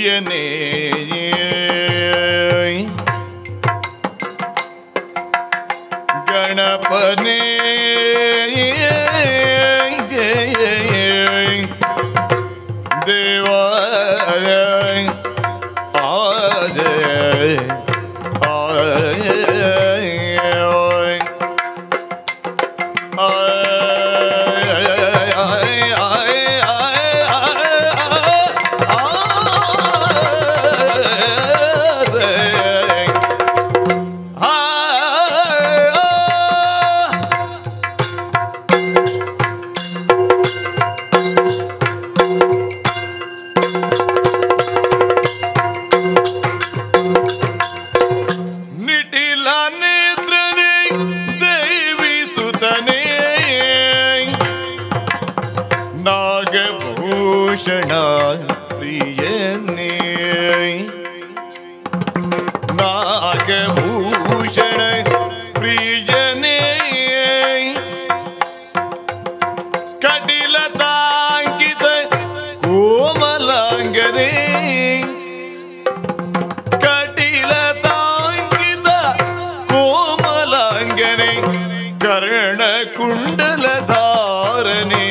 Yeah. நாகபூஷணா பிரியனே நாகபூஷண பிரியனே கடில தாங்கித கோமலாங்கரே கடில தாங்கித கோமலாங்கரே கரண குண்டல தாரணே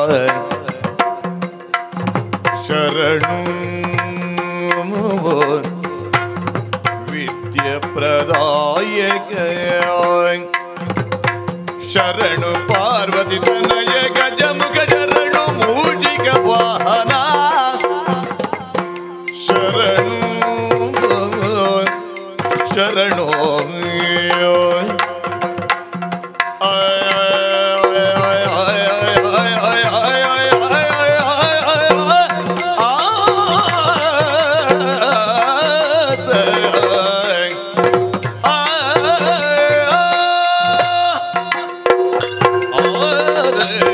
Sharanu, Sharanu, Sharanu, Sharanu, Sharanu, Sharanu, Sharanu, Sharanu, Sharanu, Sharanu, Sharanu, Sharanu, Sharanu, Sharanu, Sharanu, Sharanu, Sharanu, Yeah.